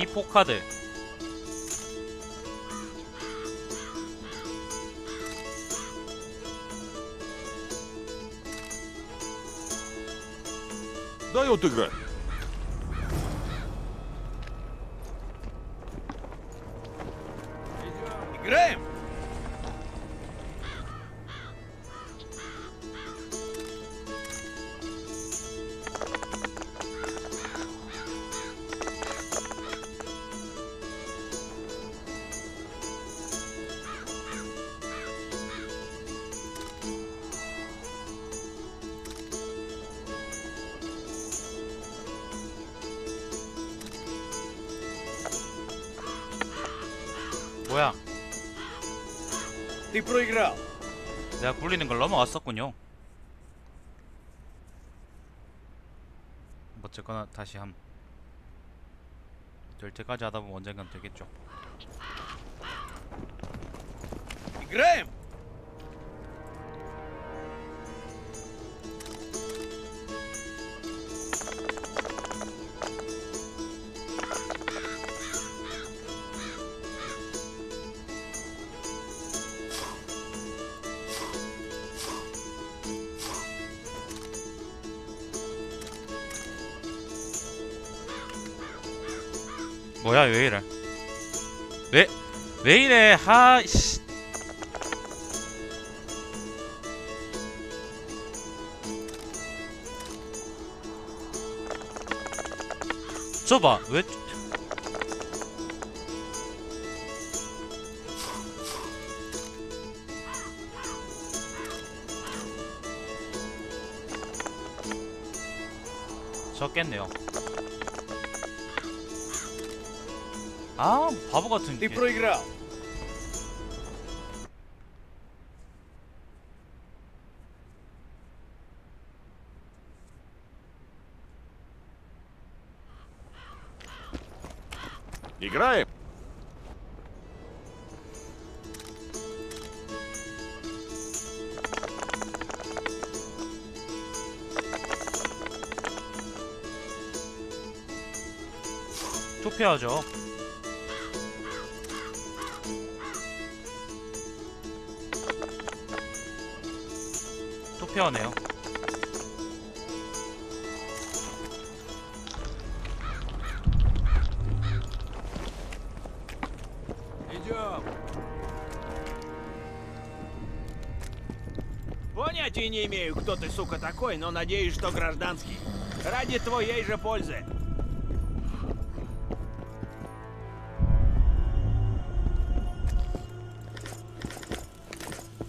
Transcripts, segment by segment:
이 포카드 Дай вот 돌리는 걸 넘어왔었군요. 뭐 어쨌거나 다시 함 될 때까지 하다보면 언젠간 되겠죠. 그램! 뭐야 왜 이래? 왜? 왜 이래? 하씨. 저봐. 왜 졌겠네요 아 바보 같은 Ты 게 проиграл. Играем. 투표하죠 투표하네요 Идем. Понятия не имею, кто ты, сука, такой, но надеюсь, что гражданский. Ради твоей же пользы.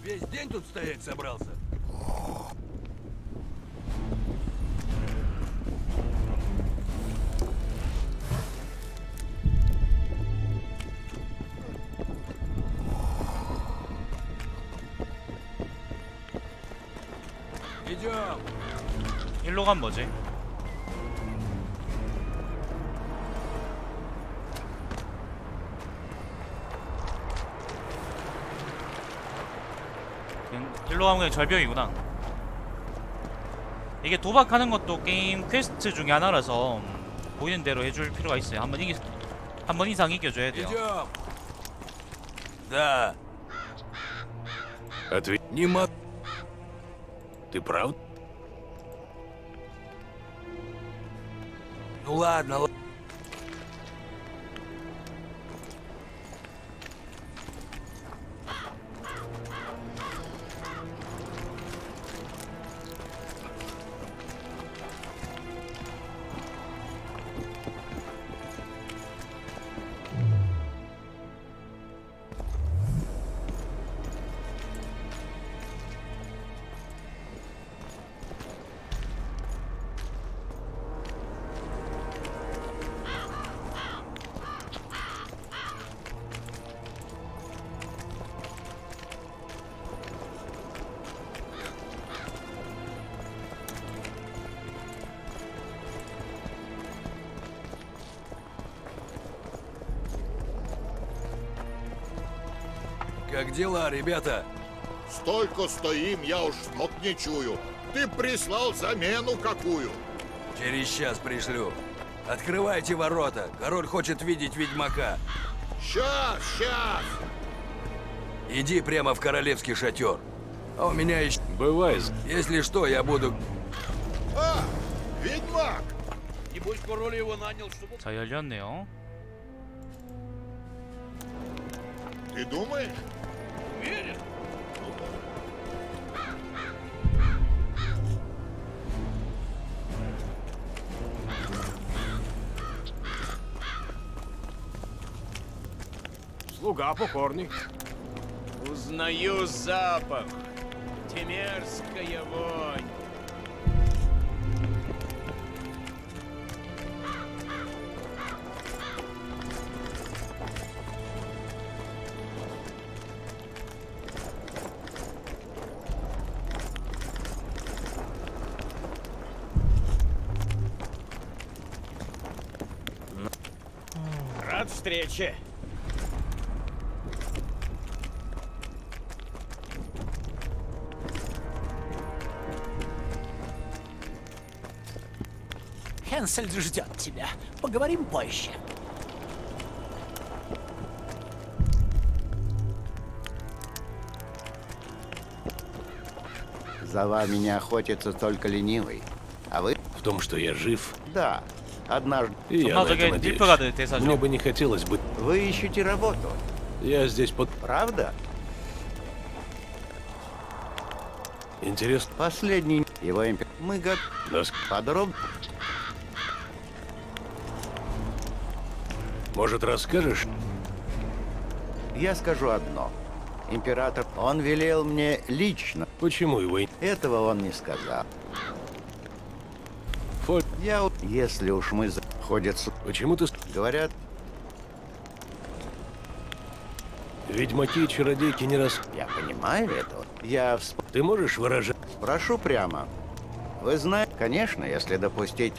Весь день тут стоять собрался? 일로 간 뭐지? 그냥 일로 가면 그냥 절벽이구나. 이게 도박하는 것도 게임 퀘스트 중에 하나라서 음, 보이는 대로 해줄 필요가 있어요. 한번 이기 한 번 이상 이겨줘야 돼요. Идем. Да, Ответь. не мо... Ты прав? Ну ладно, ладно. Как дела, ребята? Столько стоим, я уж ног не чую. Ты прислал замену какую? Через час пришлю. Открывайте ворота. Король хочет видеть ведьмака. Сейчас, сейчас. Иди прямо в королевский шатер. А у меня еще... Бывает. Если что, я буду... А, ведьмак! Небось, король его нанял, чтобы... А я? Ты думаешь? Уверен? Слуга покорный. Узнаю запах. Темерская вонь. Марсель ждет тебя. Поговорим позже. За вами не охотится только ленивый. А вы? В том, что я жив? Да. Однажды... И я на это надеюсь. Мне бы не хотелось быть... Вы ищете работу. Я здесь под... Правда? Интересно. Последний его импер... Мы гад... Подробно. Может, расскажешь? Я скажу одно. Император, он велел мне лично. Почему его... Этого он не сказал. Фоль... Я, если уж мы заходят, Почему ты... говорят, Ведьмаки и чародейки не раз... я понимаю этого. Я всп... Ты можешь выражать... Прошу прямо. Вы знаете, конечно, если допустить.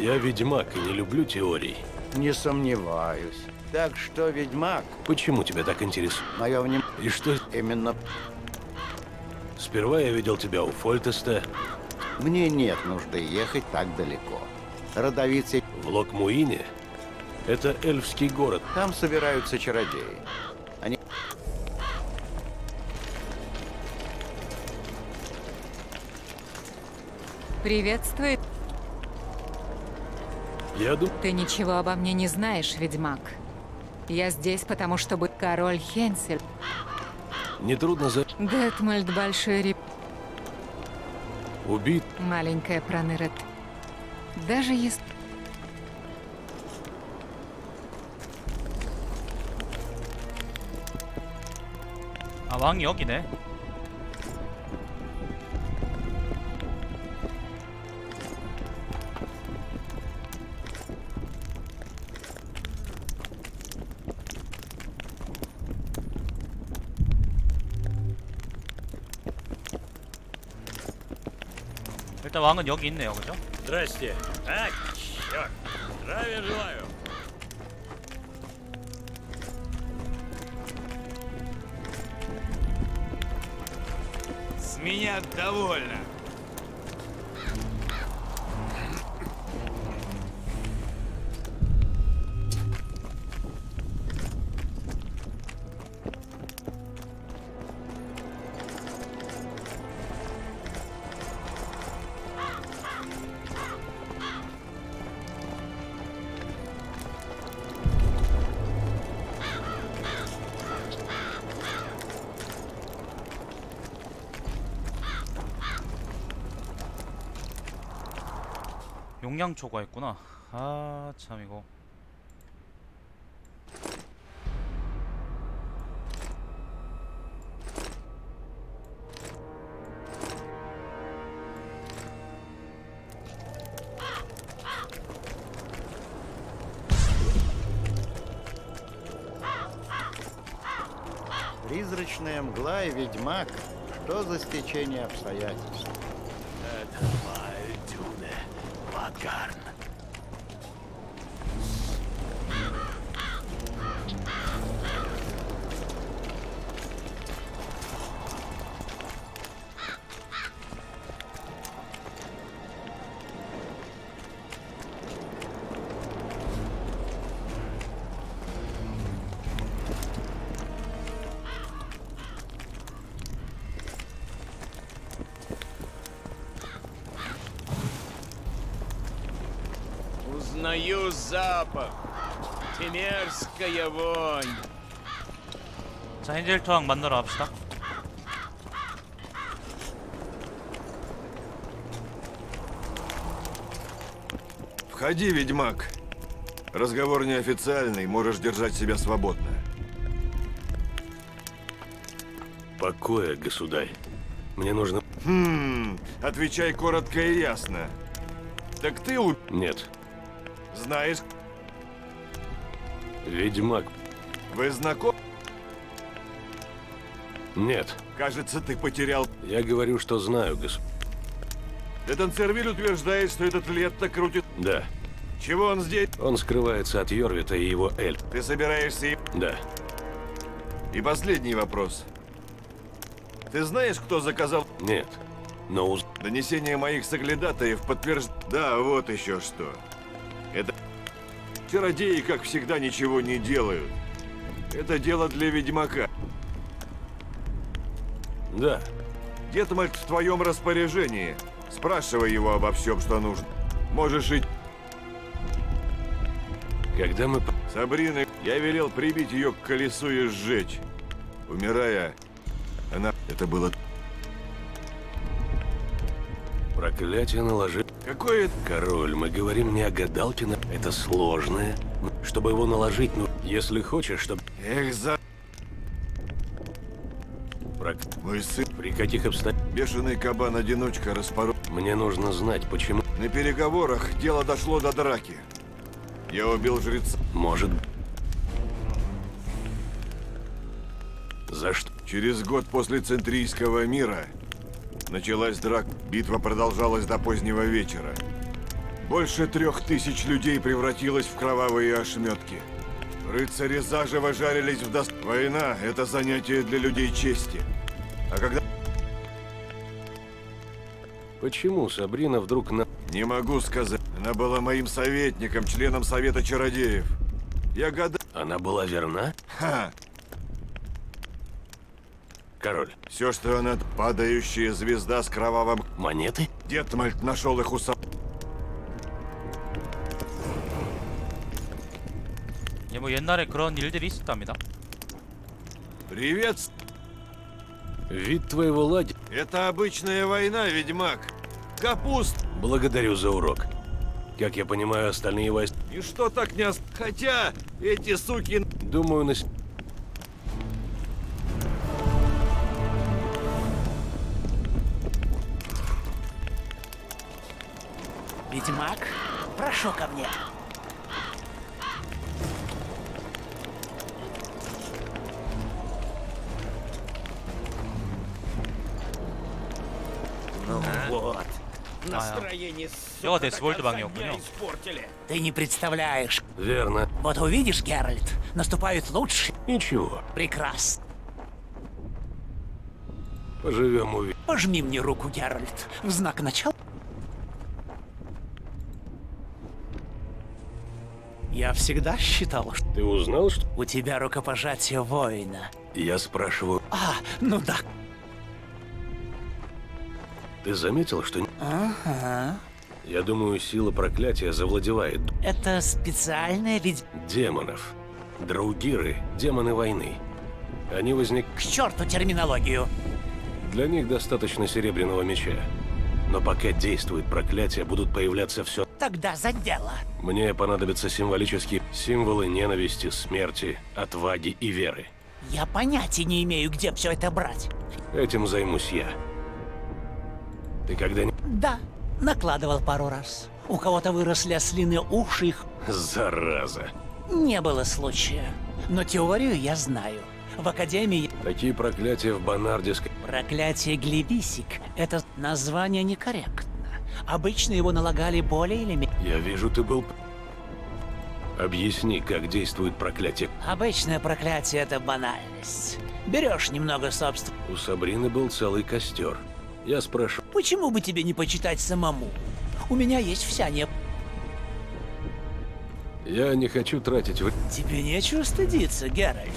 Я ведьмак и не люблю теорий. Не сомневаюсь. Так что, ведьмак, Почему тебя так интересует? мое внимание И что... именно Сперва я видел тебя у Фольтеста, Мне нет нужды ехать так далеко. Родовицы, в Локмуине. Это эльфский город. там собираются чародеи. Они... Приветствую. Я думаю... Ты ничего обо мне не знаешь, ведьмак. Я здесь, потому что бы король Хенсель. Нетрудно за... Детмольд Большой Рип. Убит. Маленькая Пронырет. Даже если... 아 왕이 여기네. 일단 왕은 여기 있네요, 그죠? Здрасте. А, черт. Здравия желаю. С меня довольно. 용량 초과했구나. 아, 참 이거. Призрачная мгла и ведьмак. Что за стечение обстоятельств? Вальдюне. Ватгарн. Узнаю запах. Ты мерзкая вонь. 자 헨젤 토왕 만나러 갑시다 Входи, ведьмак. Разговор неофициальный, можешь держать себя свободно. Покоя, государь. Мне нужно... Хм, отвечай коротко и ясно. Так ты у... Нет. знаешь, Ведьмак. вы знакомы? Нет. Кажется, ты потерял... Я говорю, что знаю, гос... Детанцервиль утверждает, что этот Летто крутит... Да. Чего он здесь? Он скрывается от Йорвита и его Эль. Ты собираешься и... Да. И последний вопрос. Ты знаешь, кто заказал Нет. Но уз... донесение моих соглядатаев подтвержд... Да, вот еще что. Это... Чародеи, как всегда, ничего не делают. Это дело для ведьмака. Да. Детмальд в твоем распоряжении. Спрашивай его обо всем, что нужно. Можешь и... Когда мы... Сабрины, я велел прибить ее к колесу и сжечь. Умирая, она... Это было... Проклятие наложи... Какое... Король, мы говорим не о гадалке, но это сложное. Чтобы его наложить, ну, если хочешь, чтобы... Эх, за... Прок... Мой сын, При каких обстоятельствах... бешеный кабан-одиночка, распорол... Мне нужно знать, почему... На переговорах дело дошло до драки. Я убил жреца. Может... За что? Через год после Центрийского мира началась драка. Битва продолжалась до позднего вечера. Больше трех тысяч людей превратилось в кровавые ошметки. Рыцари заживо жарились в дос... Война — это занятие для людей чести. А когда... Почему Сабрина вдруг на... Не могу сказать. Она была моим советником, членом Совета Чародеев. Я года... Она была верна? Ха! Король. Все, что она... Падающая звезда с кровавым... Монеты? Детмальд нашел их у сам... 예, 뭐 옛날에 그런 일들이 있었답니다 Привет! Вид твоего лади. Это обычная война, ведьмак. Капуст! Благодарю за урок. Как я понимаю, остальные войска... И что так не ос... Хотя, эти суки... Думаю, на... Ведьмак, прошу ко мне. Ну вот, Настроение, сука, ты с так Вольтбангнёвкунёв. от огня испортили. ты не представляешь. Верно. Вот увидишь, Геральт, наступают лучше. Ничего. Прекрасно. Поживем увидим. Пожми мне руку, Геральт, в знак начала. Я всегда считал, что Ты узнал, что... у тебя рукопожатие воина. Я спрашиваю, А, ну да. ты заметил, что... Ага. Я думаю, сила проклятия завладевает Это специальная ведь... демонов. Драугиры — демоны войны. Они возник... К черту терминологию. Для них достаточно серебряного меча. Но пока действует проклятие, будут появляться все... Тогда за дело. Мне понадобятся символические символы ненависти, смерти, отваги и веры. Я понятия не имею, где все это брать. Этим займусь я. Ты когда-нибудь... Да, накладывал пару раз. У кого-то выросли ослиные уши, их Зараза. не было случая. Но теорию я знаю. В Академии Такие проклятия в Бонарде... проклятие Глевисик — это название некорректно. Обычно его налагали более или менее. Я вижу, ты был... Объясни, как действует проклятие. Обычное проклятие — это банальность. Берешь немного собственного. У Сабрины был целый костер. Я спрашиваю, Почему бы тебе не почитать самому? У меня есть вся не... я не хочу тратить. Тебе нечего стыдиться, Геральт.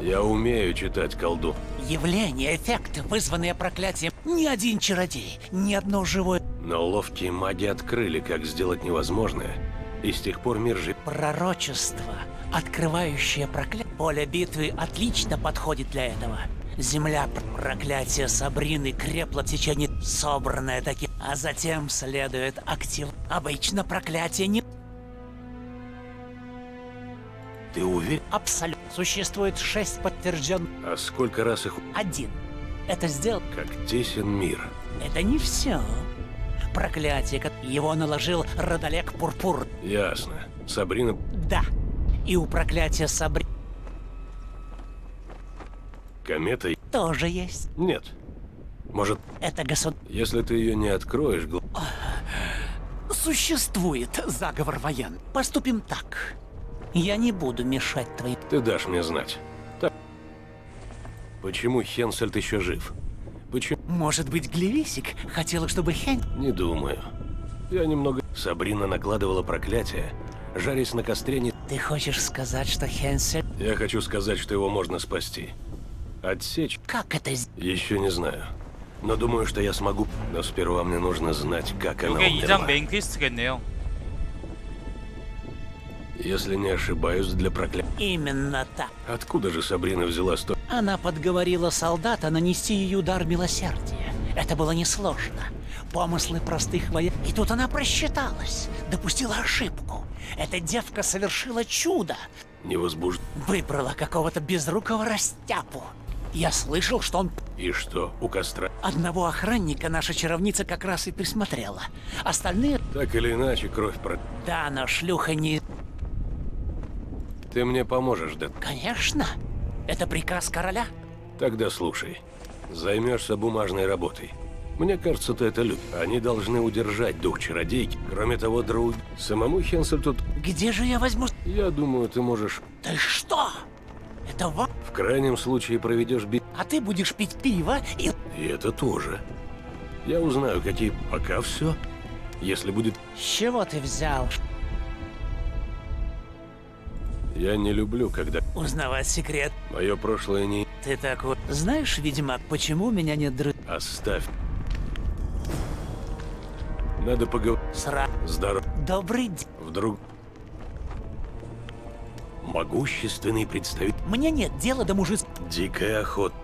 Я умею читать колду. Явления, эффекты, вызванные проклятием. Ни один чародей, ни одно живое... Но ловкие маги открыли, как сделать невозможное. И с тех пор мир жив. Пророчество, открывающее проклятие. Поле битвы отлично подходит для этого. Земля пр- проклятие Сабрины крепло в течение собранное таким, а затем следует актив. Обычно проклятие не Ты уверен? абсолютно. Существует шесть подтвержден А сколько раз их... один. Это сделал. Как тесен мир. Это не все. Проклятие, как его наложил Родолек Пурпур. Ясно. Сабрина... Да. И у проклятия Сабри Комета... тоже есть. Нет. Может, Это государ... если ты ее не откроешь, гл- Существует заговор воен. Поступим так. Я не буду мешать твоим... Ты дашь мне знать. Так. Почему Хенсельд еще жив? Почему... Может быть, Глевисик хотела, чтобы Хен... Не думаю. Я немного... Сабрина накладывала проклятие, жарясь на костре не... Ты хочешь сказать, что Хенсель... Я хочу сказать, что его можно спасти. Отсечь... Как это... Еще не знаю. Но думаю, что я смогу. Но сперва мне нужно знать, как она умерла. Если не ошибаюсь, для проклятия. Именно так. Откуда же Сабрина взяла сто... Она подговорила солдата нанести ей удар милосердия. Это было несложно. Помыслы простых военных... И тут она просчиталась, допустила ошибку. Эта девка совершила чудо. Не возбужд... Выбрала какого-то безрукого растяпу. Я слышал, что он... И что, у костра? Одного охранника наша чаровница как раз и присмотрела. Остальные... Так или иначе, кровь про... Да, но шлюха не... Ты мне поможешь, да? Конечно. Это приказ короля. Тогда слушай. Займешься бумажной работой. Мне кажется, ты это любишь. Они должны удержать дух чародейки. Кроме того, друг... Самому Хенсельту... Где же я возьму... Я думаю, ты можешь... Ты что? Это во... В крайнем случае проведешь би... А ты будешь пить пиво и... И это тоже. Я узнаю, какие... Пока все. Если будет... С чего ты взял? Я не люблю, когда... Узнавать секрет. Мое прошлое не... Ты такой... Знаешь, ведьмак, почему меня не дры... Оставь. Надо поговорить. Сра... Здоров. Добрый день. Вдруг... Могущественный представитель... Мне нет дела до мужиц... Дикая охота.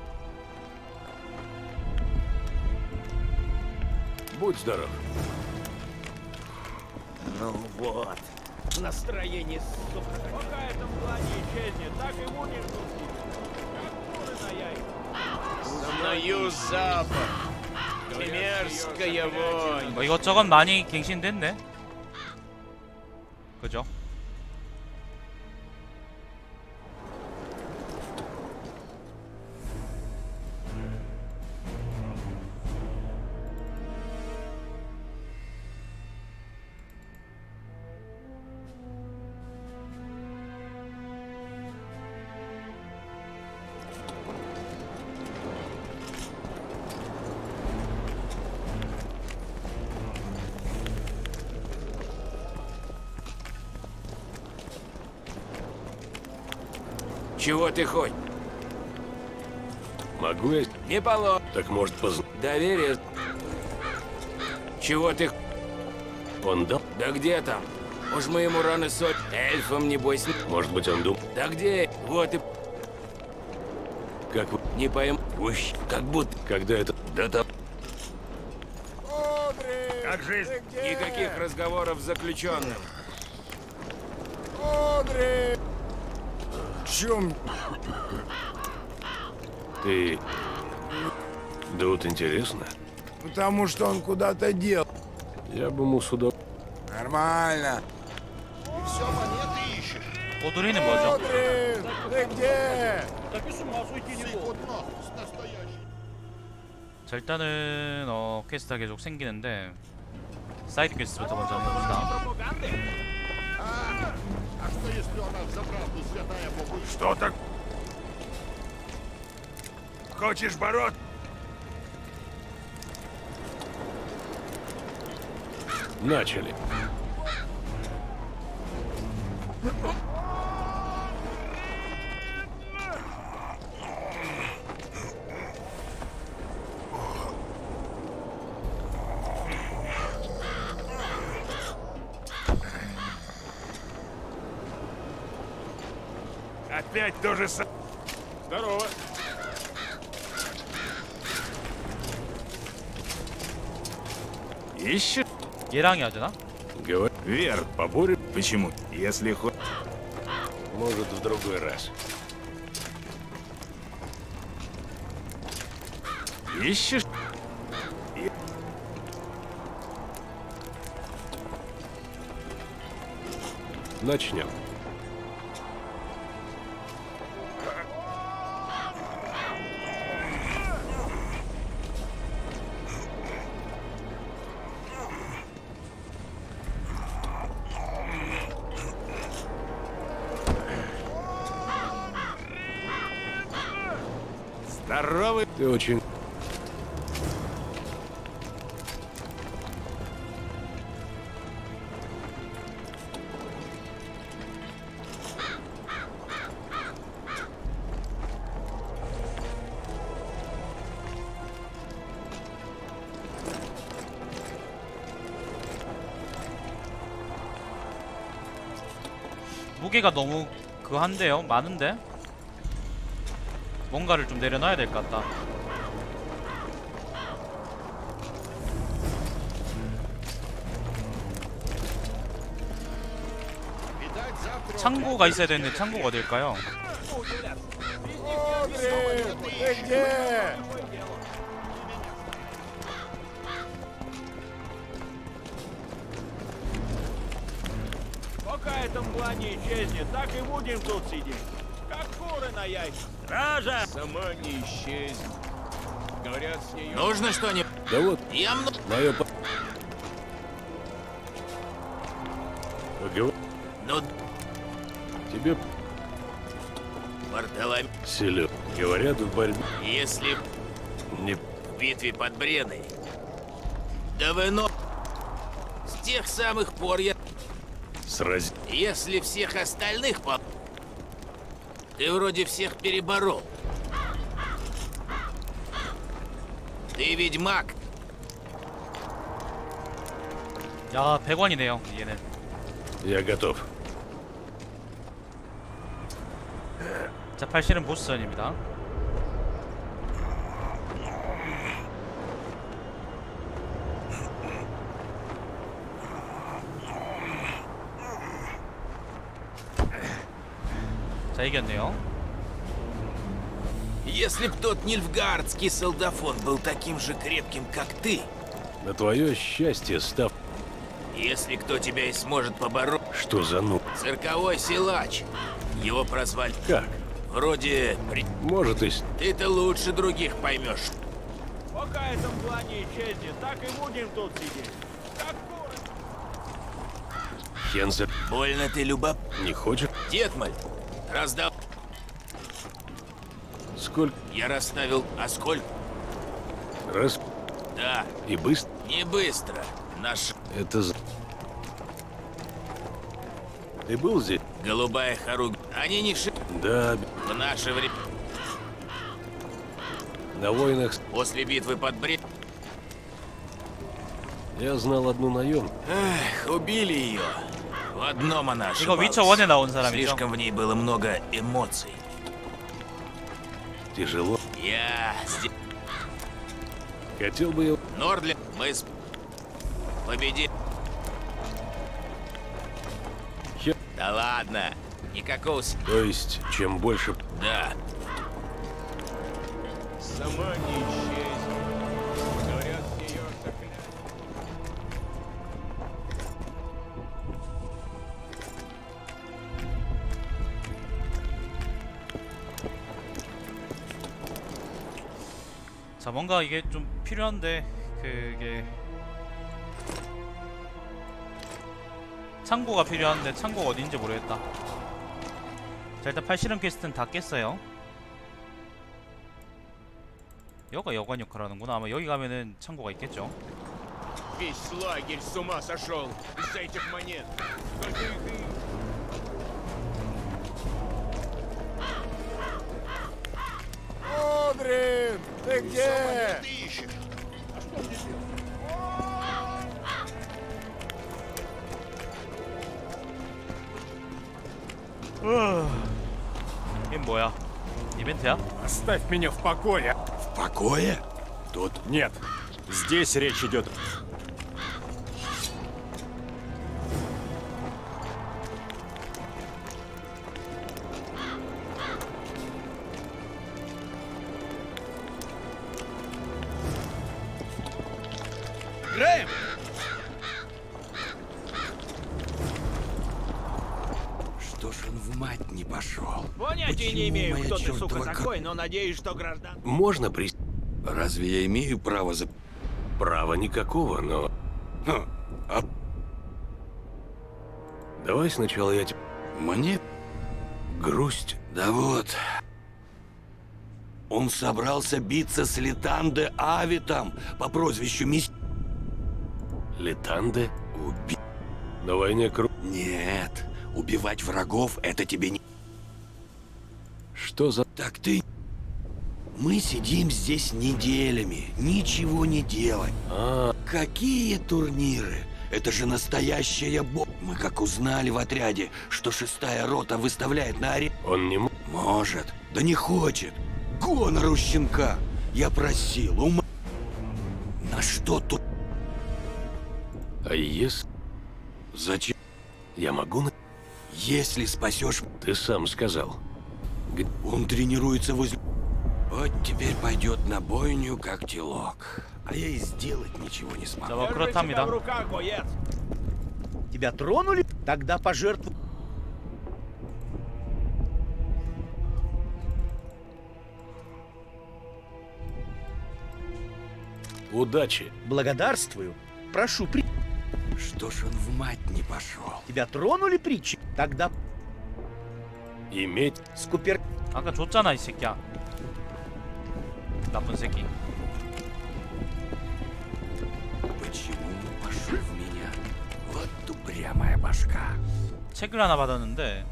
Будь здоров. Ну вот. Настроение, сука. Пока это мгла не исчезнет, так и будешь тут. Как куры на яйцах. Знаю запах. Мерзкая вонь. 뭐 이것저것 많이 갱신됐네. 그죠? Чего ты хоть? Могу я... Не поло. Так может поз... Доверие. Чего ты... Он дал? Да где там? Уж мы ему рано соть. Эльфом, не- Может быть, он думал... Да где? Вот и... Как вы... Не пойм... Уж, как будто... Когда это... Да там... Как жизнь? Никаких разговоров с заключенным Чем? Ты... Да вот интересно. Потому что он куда-то дел. Я бы ему сюда... Нормально. Все монеты ищешь? 꼬돌이는 뭐죠? Ты где? 자 일단은 어 퀘스트가 계속 생기는데 사이드 퀘스트부터 먼저 한번 봅시다. а что если у нас за правду святая богу? Что так? Хочешь борот? Начали. Опять То же самое. Здорово. Ищет? Ерang да? Говор... Вер, поборь. Почему? Если хоть... Может, в другой раз. Ищешь? Начнем. 개가 너무 그한데요? 많은데? 뭔가를 좀 내려놔야 될 것 같다 음. 창고가 있어야 되는데 창고가 어딜까요? 어, 네. 네, 네. Пока эта мгла не исчезнет, так и будем тут сидеть. Как куры на яйцах. Стража! Сама не исчезнет. Говорят, с нее... Нужно что-нибудь? Да вот, Я мно... мое... по- Поговор... Ну, Тебе Бартоломей, силен. Говорят, в борьбе если не... в битве под Бреной... Давно... С тех самых пор я Сразь... Если всех остальных по... Ты вроде всех переборол. Ты ведьмак. 야 100원이네요 얘는 Я готов. 자 팔실은 보스전입니다 이겼네요 Если б тот нильфгардский солдафон был таким же крепким, как ты, На твое счастье, став... если кто тебя и сможет побороть, Что за ну... цирковой силач. Его прозвали Как? вроде... при- Может, и... с- Ты-то лучше других поймешь. Пока эта мгла не исчезнет, так и будем тут сидеть. Как куры. Хензер Больно ты любоп... не хочет? Детмаль, раздал... Сколько? Я расставил... А сколько? Раз... Да, И быстро? не быстро. Наш Это... за- Ты был здесь? голубая хоруг... Они не ши... Да, В наше время... на войнах После битвы под Бред... я знал одну наем. Эх, убили ее. В одном она 이거 ошибалась. 위쳐 원에 나온 사람이죠 Слишком в ней было много эмоций. Тяжело. Я... сде- Хотел бы я... Нордли, мы с... Победи... Хе- Да ладно. Никакого... с- То есть, чем больше... Да. Сама не 뭔가 이게 좀 필요한데 그게 창고가 필요한데 창고가 어딘지 모르겠다 자 일단 팔씨름 퀘스트는 다 깼어요 여기가 여관 역할하는구나 아마 여기 가면은 창고가 있겠죠 Весь лагерь с ума сошел из-за этих монет. Только их ты где? Ты ищешь. А что мне делать? 이게 뭐야? 이벤트야? Оставь меня в покое. В покое? Тут Нет, здесь речь идет... надеюсь, что граждан... Можно при... Разве я имею право за... Права никакого, но... Хм, а Давай сначала я тебе... мне? Грусть. Да вот. Он собрался биться с Литанде Авитом по прозвищу Мис... Летанде? Уби... На войне кру... Нет, убивать врагов это тебе не... Что за... Так ты... Мы сидим здесь неделями, ничего не делаем. А, Какие турниры? Это же настоящая бо... Мы как узнали в отряде, что шестая рота выставляет на арену. он не... Может, да не хочет. Гонор у щенка. Я просил, ума... На что тут? А если... Зачем? Я могу... на- Если спасешь... Ты сам сказал. Он тренируется возле... Вот теперь пойдет на бойню, как телок. А я и сделать ничего не смогу. 자, 뭐 Держи себя 그렇답니다. в руках, боец. Тебя тронули? Тогда пожертвуй. Удачи. Благодарствую. Прошу, при... Что ж он в мать не пошел? Тебя тронули притчи? Тогда Иметь... скупер... 아까 줬잖아 이 새끼야. 나쁜 새끼. Почему он пошел в меня? Вот упрямая башка. 책을 하나 받았는데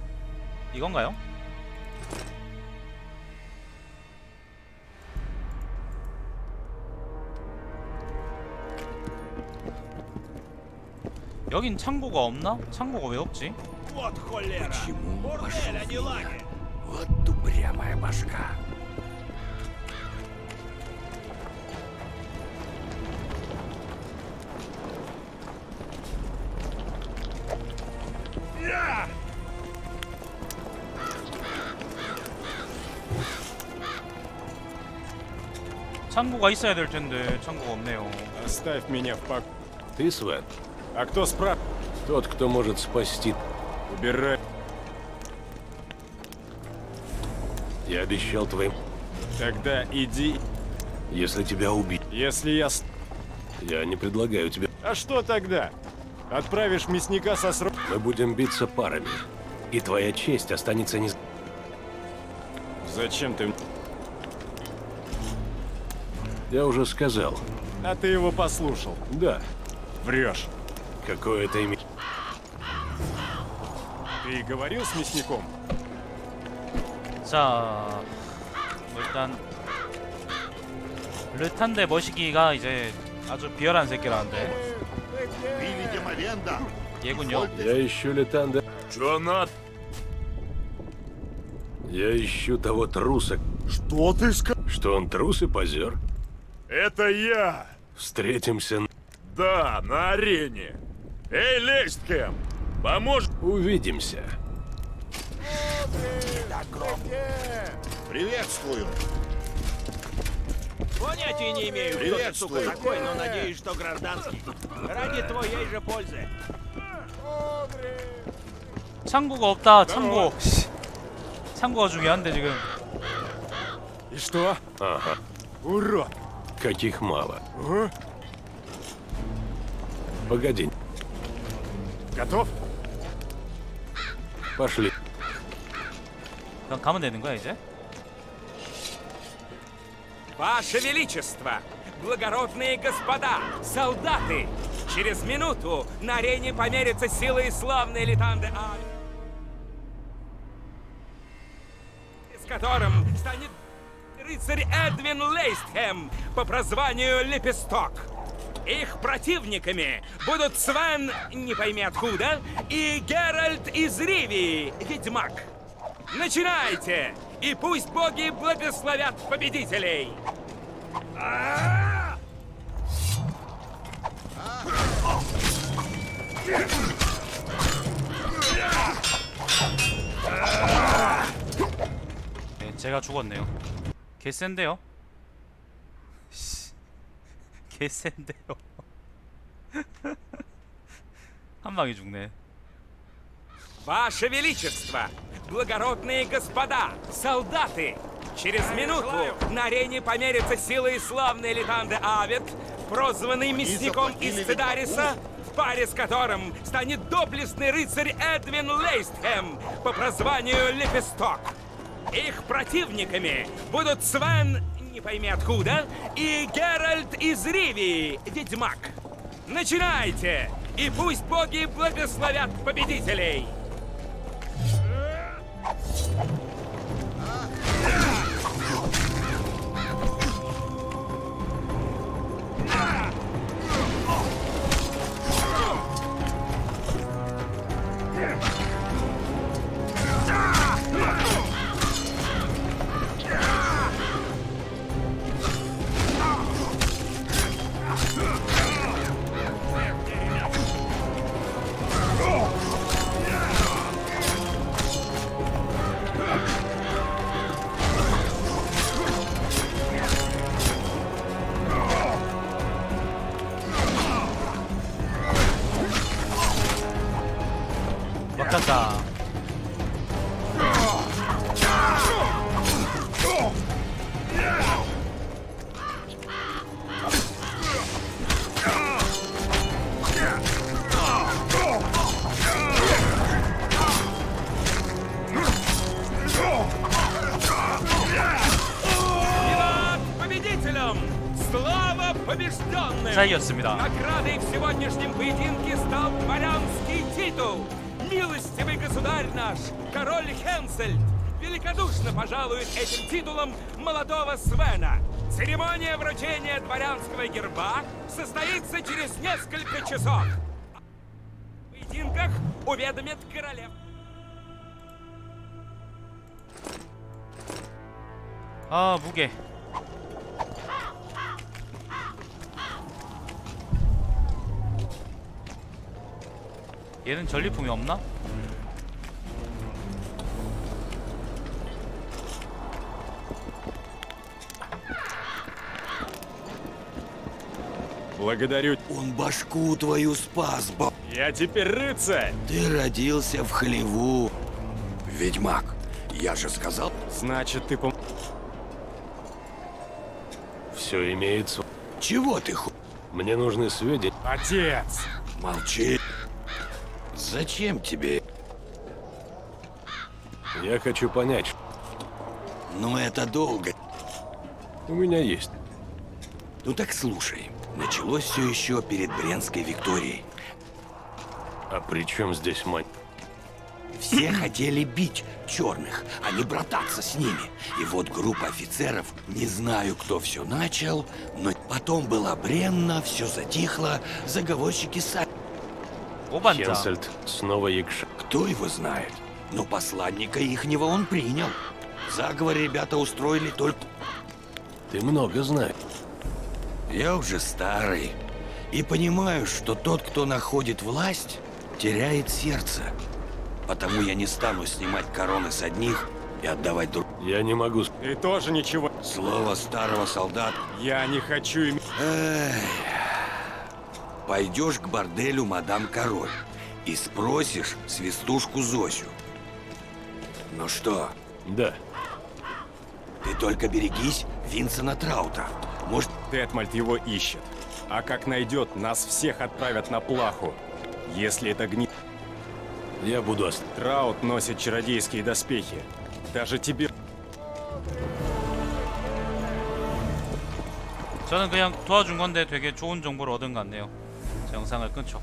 이건가요? 여긴 창고가 없나? 창고가 왜 없지? Вот холера. Почему он пошел 창고가 있어야 될 텐데 창고가 없네요. Оставь меня в покое. Ты, Свен, А кто справ? тот, кто может спасти... Убирай. Я обещал твоим... Тогда иди. Если тебя убить, Если я... с- я не предлагаю тебе... А что тогда? Отправишь мясника со срок... Мы будем биться парами. И твоя честь останется не... Зачем ты... Я уже сказал. А ты его послушал. Да. Врешь. Какое это имеет... Ты говорил с мясником? 자, 뭐 일단 르탄데 머시기가 이제 아주 비열한 새끼라는데 Видите, Мавенда? 얘군요. Я ищу Летанда. Что надо? Я ищу того труса. Что ты сказал? Что он трус и позер? Это я! Встретимся... н- Да, на арене! Эй, Лейсткэм! Поможешь? Увидимся. Приветствую! Понятия не имею, кто ты, сука, Приветствую. такой, но надеюсь, что гражданский. Ради твоей же пользы. 창고가 없다. 창고. 씨. 창고가 중요한데 지금. И что? Ага. Урод! Каких мало. А? Погоди. Готов? Пошли. 그냥 가면 되는 거야 이제? Ваше Величество, благородные господа, солдаты! Через минуту на арене померятся силы славной Литанды Ави, с рыцарь Эдвин Лейстхэм по прозванию Лепесток. Их противниками будут Свен, не пойми откуда, и Геральт из Ривии, ведьмак. Начинайте! И пусть боги благословят победителей! 네, 제가 죽었네요. 개센데요? 씨, 개센데요. 한 방에 죽네. Ваше Величество, благородные господа, солдаты! Через минуту на арене померятся силы славной Литанды Авет, прозванный мясником из Цедариса, в паре с которым станет доблестный рыцарь Эдвин Лейстхэм по прозванию Лепесток. Их противниками будут Свен, не пойми откуда, и Геральт из Ривии, ведьмак. Начинайте! И пусть боги благословят победителей! 막 побежденным! 차이였습니다. Наградой в сегодняшнем поединке стал дворянский титул. Милостивый государь наш, король Хенсельд, великодушно пожалует этим титулом молодого Свена. Церемония вручения дворянского герба состоится через несколько часов. В поединках уведомит королев. 아 무게. 얘는 전리품이 없나? Благодарю. Он башку твою спас, бо... Я теперь рыцарь! Ты родился в хлеву. Ведьмак, я же сказал... Значит, ты пом... Все имеется. Чего ты ху... Мне нужны сведения. Отец! Молчи. Зачем тебе? Я хочу понять, Ну это долго. у меня есть. Ну так слушай. Началось все еще перед Бренской Викторией. А при чем здесь мать? Все хотели бить черных, а не брататься с ними. И вот группа офицеров, не знаю, кто все начал, но потом была бренна, все затихло, заговорщики сами. Оба-то. Снова якш... Кто его знает? Но посланника ихнего он принял. Заговор ребята устроили только... Ты много знаешь. Я уже старый. И понимаю, что тот, кто находит власть, теряет сердце. Потому я не стану снимать короны с одних и отдавать друг. Я не могу... И тоже ничего... Слово старого солдата... Я не хочу им... Эх Пойдешь к борделю мадам Король и спросишь свистушку Зосю. Ну что, Да. ты только берегись Винсона Траута. Может, Детмальд его ищет. А как найдет, нас всех отправят на плаху. Если это гни... Я буду ост... Траут носит чародейские доспехи. Даже тебе... 저는 그냥 도와준 건데 되게 좋은 정보를 얻은 것 같네요. 자, 영상을 끊죠.